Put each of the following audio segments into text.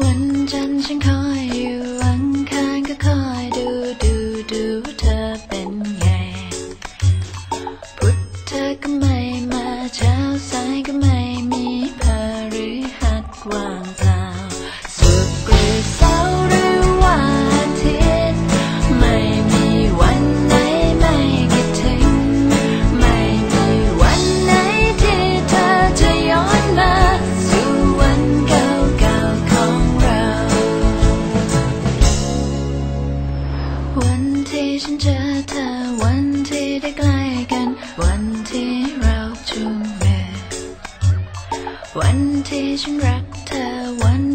วันจั วันที่ฉั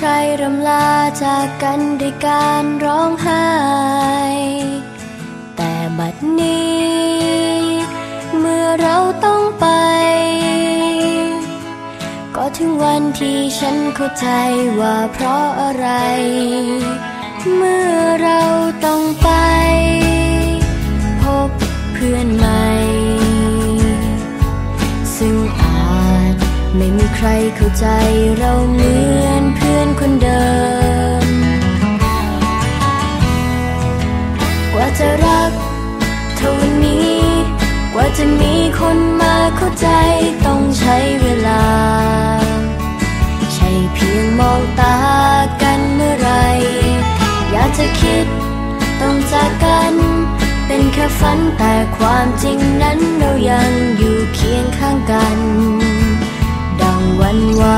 ใครรำลาจากกันด้วยการร้องไห้ แต่บัดนี้ เมื่อเราต้องไป ก็ถึงวันที่ฉันเข้าใจว่าเพราะอะไร เมื่อเราต้องไป พบเพื่อนใหม่ ซึ่งอาจไม่มีใครเข้าใจเราเหมือน อนคนเดิม กว่าจะรักเท่านี้ กว่าจะมีคนมาเข้าใจต้องใช้เวลา ใช่เพียงมองตากันเมื่อไร อยากจะคิดต้องจากกัน เป็นแค่ฝันแต่ความจริงนั้นเรายังอยู่เคียงข้างกัน ดังวันวา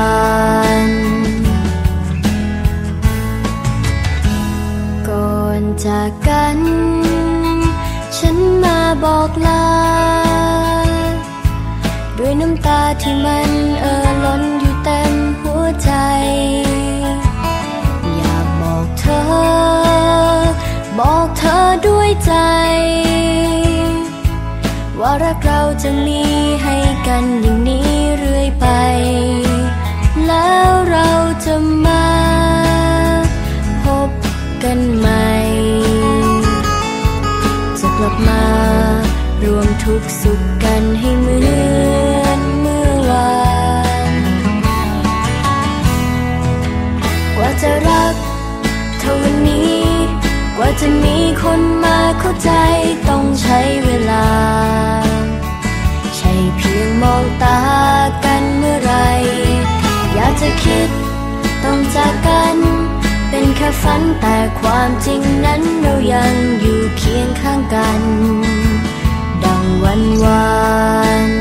ใจ ว่ารักเราจะมีให้กันอย่างนี้เรื่อยไป แล้วเราจะมาพบกันใหม่ จะกลับมารวมทุกสุขกันให้เหมือน ใจต้องใช้เวลา ใช่เพียงมองตากันเมื่อไร อยากจะคิดต้องจากกัน เป็นแค่ฝันแต่ความจริงนั้นเรายังอยู่เคียงข้างกัน ดังวันวาน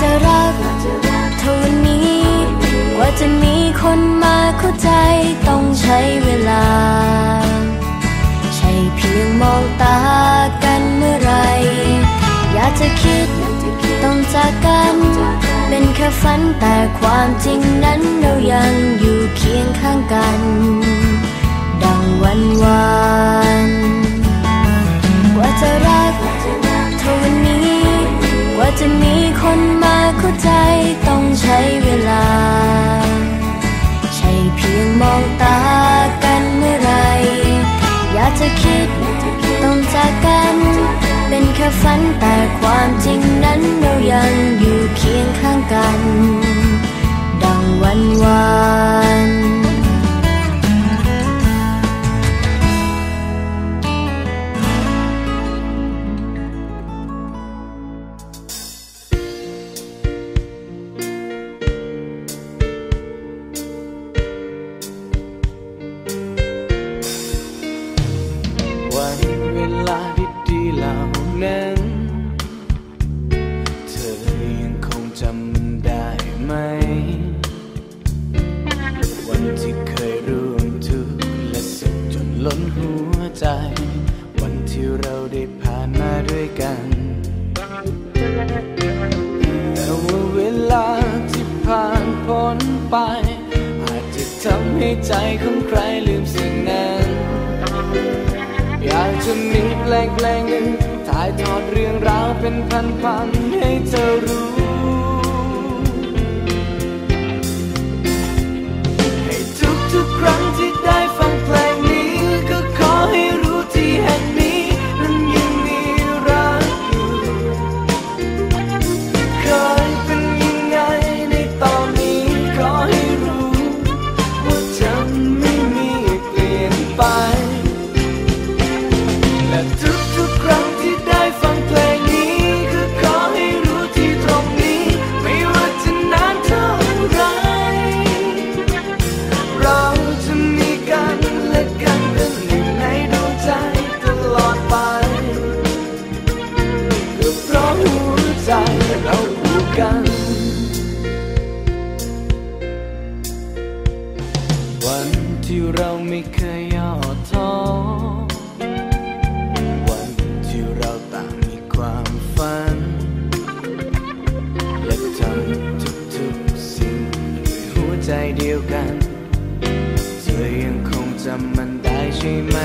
จะรักเท่านี้ กว่าจะมีคนมาเข้าใจต้องใช้เวลา ใช่เพียงมองตากันเมื่อไร อยากจะคิดต้องจากกัน เป็นแค่ฝันแต่ความจริงนั้นเรายังอยู่เคียงข้างกัน ดังวันวาน ใจต้องใช้เวลา ใช่เพียงมองตากันเมื่อไร อยากจะคิดต้องจากกัน เป็นแค่ฝันแต่ความจริงนั้นเรายังอยู่เคียงข้างกัน ดังวันวาน ที่เราได้ผ่านมาด้วยกัน แต่ว่าเวลาที่ผ่านพ้นไป อาจจะทำให้ใจของใครลืมสิ่งนั้น อยากจะมีเพลงเพลงหนึ่งถ่ายทอดเรื่องราวเป็นพันๆให้เธอรู้ ใจเราผูกกัน วันที่เราไม่เคยย่อท้อ วันที่เราต่างมีความฝัน และทำทุกๆสิ่งด้วยหัวใจเดียวกัน เธอยังคงจำมันได้ใช่ไหม